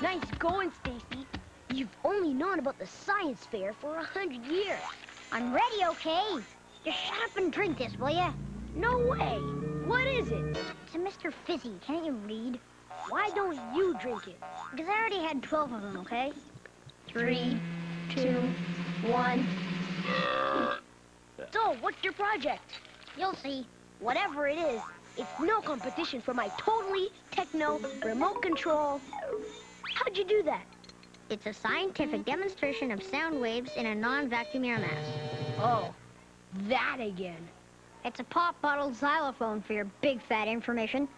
Nice going, Stacy. You've only known about the science fair for a hundred years. I'm ready, okay? Just shut up and drink this, will ya? No way. What is it? It's a Mr. Fizzy. Can't you read? Why don't you drink it? Because I already had 12 of them, okay? Three, two, one. So, what's your project? You'll see. Whatever it is, it's no competition for my totally techno remote control. How'd you do that? It's a scientific demonstration of sound waves in a non-vacuum air mass. Oh, that again. It's a pop bottle xylophone for your big fat information.